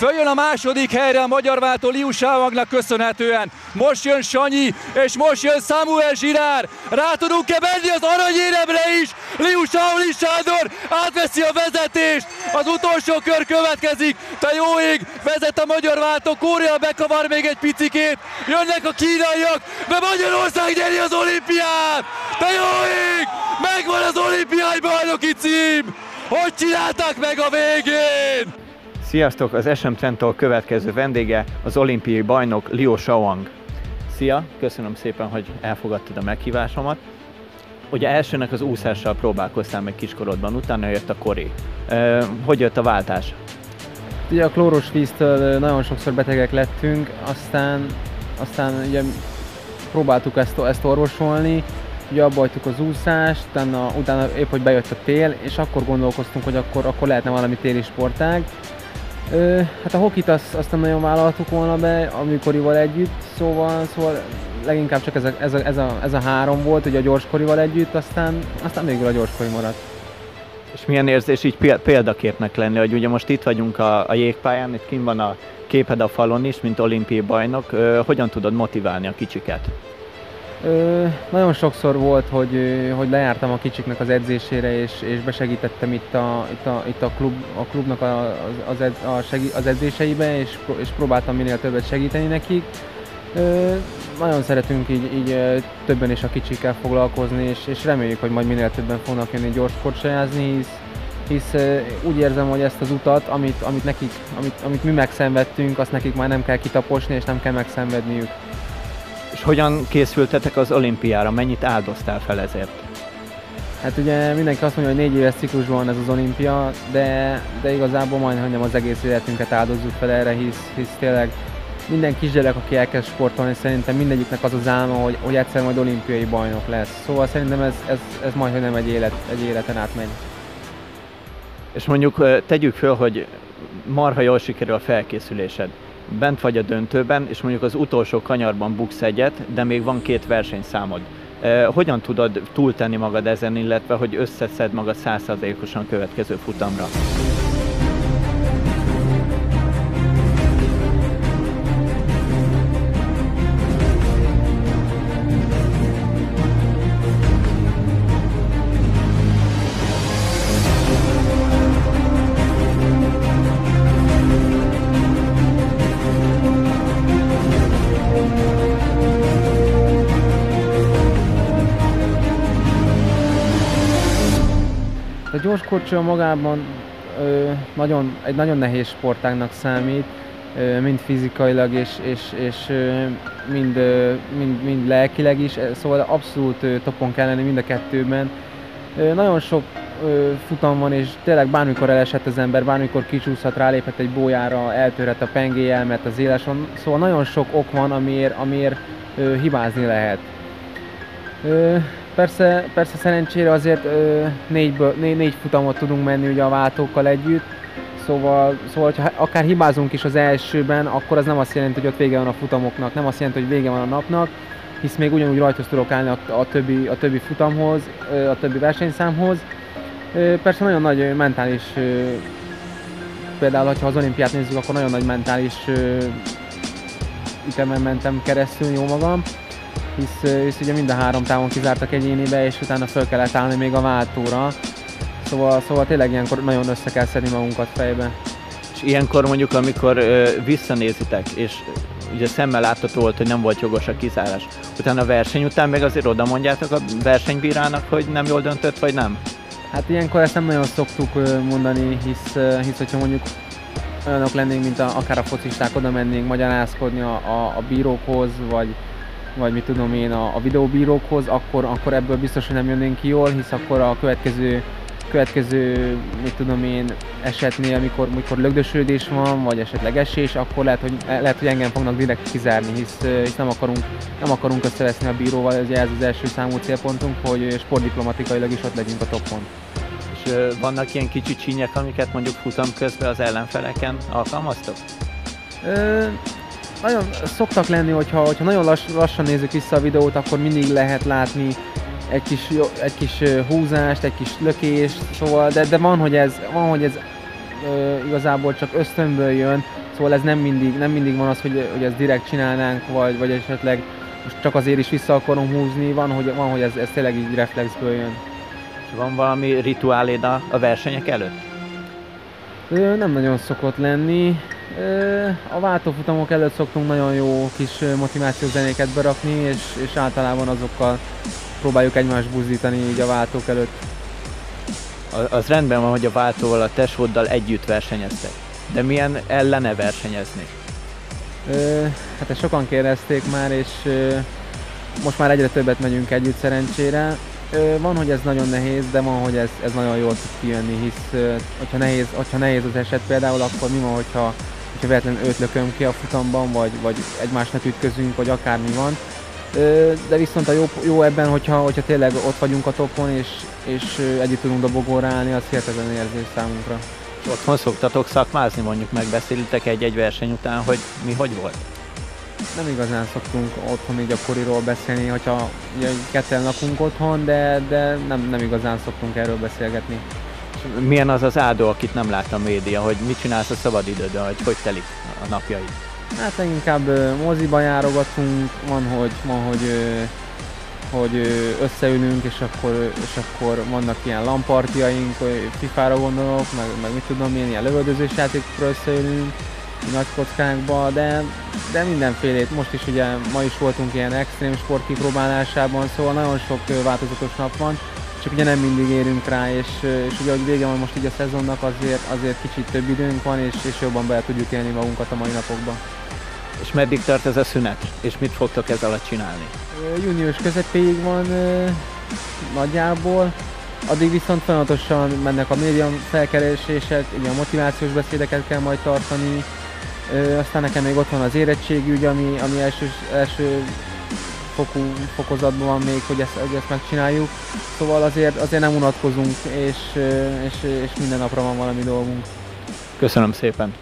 Följön a második helyre a magyar váltó Liu Sávagnak köszönhetően. Most jön Sanyi, és most jön Samuel Zsirár. Rá tudunk-e menni az aranyéremre is? Liu Shaolin Sándor átveszi a vezetést. Az utolsó kör következik. Te jó ég, vezet a magyar váltó. Kórea bekavar még egy picikét. Jönnek a kínaiak, de Magyarország nyeri az olimpiát. Te jó ég, megvan az olimpiai bajnoki cím. Hogy csinálták meg a végén? Sziasztok! Az SM Trendtól következő vendége az olimpiai bajnok Liu Shaoang. Szia! Köszönöm szépen, hogy elfogadtad a meghívásomat. Ugye elsőnek az úszással próbálkoztál meg kiskorodban, utána jött a kori. Hogy jött a váltás? Ugye a klóros víztől nagyon sokszor betegek lettünk, aztán, aztán ugye próbáltuk ezt, ezt orvosolni, ugye abba az úszást, utána, utána épp, hogy bejött a tél, és akkor gondolkoztunk, hogy akkor, akkor lehetne valami téli sportág. Ö, hát a hokit azt, azt nem nagyon vállaltuk volna be, amikorival együtt, szóval, szóval leginkább csak ez a, ez a, ez a, ez a három volt, ugye a gyorskorival együtt, aztán, aztán végül a gyorskori maradt. És milyen érzés így példaképnek lenni, hogy ugye most itt vagyunk a, a jégpályán, itt kint van a képed a falon is, mint olimpiai bajnok, Ö, hogyan tudod motiválni a kicsiket? Ö, nagyon sokszor volt, hogy, hogy lejártam a kicsiknek az edzésére, és, és besegítettem itt a, itt a, itt a, klub, a klubnak a, az, edz, a segi, az edzéseibe, és, és próbáltam minél többet segíteni nekik. Ö, nagyon szeretünk így, így többen is a kicsikkel foglalkozni, és, és reméljük, hogy majd minél többen fognak jönni gyors korcsolyázni, hisz, hisz úgy érzem, hogy ezt az utat, amit, amit, nekik, amit, amit mi megszenvedtünk, azt nekik már nem kell kitaposni, és nem kell megszenvedniük. És hogyan készültetek az olimpiára? Mennyit áldoztál fel ezért? Hát ugye mindenki azt mondja, hogy négy éves ciklusban van ez az olimpia, de, de igazából majdnem nem az egész életünket áldozzuk fel erre, hisz, hisz tényleg minden kisgyerek, aki elkezd sportolni, szerintem mindegyiknek az az álma, hogy, hogy egyszer majd olimpiai bajnok lesz. Szóval szerintem ez, ez, ez majd, hogy nem egy, élet, egy életen átmegy. És mondjuk tegyük föl, hogy marha jól sikerül a felkészülésed bent vagy a döntőben, és mondjuk az utolsó kanyarban buksz egyet, de még van két versenyszámod. Hogyan tudod túltenni magad ezen, illetve hogy összeszed magad százszerzékosan következő futamra? A gyors kocsia magában ö, nagyon, egy nagyon nehéz sportágnak számít, ö, mind fizikailag és, és, és ö, mind, ö, mind, mind lelkileg is, szóval abszolút ö, topon kell lenni mind a kettőben. Ö, nagyon sok ö, futam van, és tényleg bármikor elesett az ember, bármikor kicsúszhat, ráléphet egy bójára, eltörhet a pengéje, elmet az éleson, szóval nagyon sok ok van, amiért, amiért ö, hibázni lehet. Persze, persze szerencsére azért ö, négyből, négy, négy futamot tudunk menni ugye a váltókkal együtt, szóval, szóval ha akár hibázunk is az elsőben, akkor az nem azt jelenti, hogy ott vége van a futamoknak, nem azt jelenti, hogy vége van a napnak, hisz még ugyanúgy rajtos tudok állni a, a, többi, a többi futamhoz, a többi versenyszámhoz. Persze nagyon nagy mentális, például ha az olimpiát nézzük, akkor nagyon nagy mentális ütemen mentem keresztül jó magam hisz, hisz ugye mind a három távon kizártak egyénibe, és utána föl kellett állni még a váltóra. Szóval, szóval tényleg ilyenkor nagyon össze kell szedni magunkat fejbe. És ilyenkor mondjuk, amikor ö, visszanézitek, és ugye szemmel látható volt, hogy nem volt jogos a kizárás. Utána a verseny után még azért oda mondjátok a versenybírának, hogy nem jól döntött, vagy nem? Hát ilyenkor ezt nem nagyon szoktuk mondani, hisz, hisz hogyha mondjuk olyanok lennénk, mint a, akár a focisták, oda mennénk magyarázkodni a, a, a bírókhoz, vagy, vagy mit tudom én a, a videóbírókhoz, akkor, akkor ebből biztos, hogy nem jönnénk ki jól, hisz akkor a következő következő, mit tudom én, esetnél, amikor, amikor lögdösödés van, vagy esetleg esés, akkor lehet, hogy, lehet, hogy engem fognak direkt kizárni, hisz, hisz nem, akarunk, nem akarunk összeveszni a bíróval, ez, ez az első számú célpontunk, hogy sportdiplomatikailag is ott legyünk a toppon. És vannak ilyen kicsi csínyek, amiket mondjuk futam közben az ellenfeleken alkalmaztok? Ö, nagyon szoktak lenni, hogyha, hogyha nagyon lass, lassan nézzük vissza a videót, akkor mindig lehet látni egy kis, egy kis húzást, egy kis lökést, szóval, de, de van, hogy ez, van, hogy ez ö, igazából csak ösztönből jön, Szóval ez nem mindig, nem mindig van az, hogy, hogy ezt direkt csinálnánk, vagy, vagy esetleg most csak azért is vissza akarom húzni, van, hogy, van, hogy ez, ez tényleg így reflexből jön. És van valami rituáléd a, a versenyek előtt? Ö, nem nagyon szokott lenni. A váltófutamok előtt szoktunk nagyon jó kis motivációs zenéket berakni, és, és általában azokkal próbáljuk egymást buzdítani így a váltók előtt. Az rendben van, hogy a váltóval, a tesóddal együtt versenyeztek. De milyen ellene versenyezni? Ö, hát ezt sokan kérdezték már, és ö, most már egyre többet megyünk együtt szerencsére. Ö, van, hogy ez nagyon nehéz, de van, hogy ez, ez nagyon jól tud kijönni, hisz ö, hogyha, nehéz, hogyha nehéz az eset például, akkor mi van, hogyha, hogyha véletlenül őt lököm ki a futamban, vagy, vagy egymásnak ütközünk, vagy akármi van. De viszont a jó, jó ebben, hogyha, hogyha tényleg ott vagyunk a topon, és, és együtt tudunk dobogóra állni, az hihetetlen érzés számunkra. Otthon szoktatok szakmázni, mondjuk megbeszélitek egy-egy verseny után, hogy mi hogy volt? Nem igazán szoktunk otthon így a koriról beszélni, hogyha ugye, ketten lakunk otthon, de, de nem, nem igazán szoktunk erről beszélgetni. Milyen az az áldó, akit nem lát a média, hogy mit csinálsz a szabadidődön, hogy hogy telik a napjaid? Hát leginkább ö, moziba járogatunk, van, hogy, van, hogy, hogy összeülünk, és akkor, és akkor vannak ilyen lampartiaink, ö, FIFA-ra gondolok, meg, meg mit tudom én, ilyen lövöldözős játékokra összeülünk, nagy kockákba, de, de mindenfélét. Most is ugye ma is voltunk ilyen extrém sport kipróbálásában, szóval nagyon sok változatos nap van, csak ugye nem mindig érünk rá, és, és ugye, hogy vége van most így a szezonnak, azért, azért kicsit több időnk van, és, és jobban be tudjuk élni magunkat a mai napokban. És meddig tart ez a szünet? És mit fogtok ez alatt csinálni? Június közepéig van nagyjából, addig viszont folyamatosan mennek a média felkeresések, ugye a motivációs beszédeket kell majd tartani, aztán nekem még ott van az érettségügy, ami, ami első, első fokú, fokozatban van még, hogy ezt, hogy ezt megcsináljuk. Szóval azért, azért nem unatkozunk, és, és, és minden napra van valami dolgunk. Köszönöm szépen!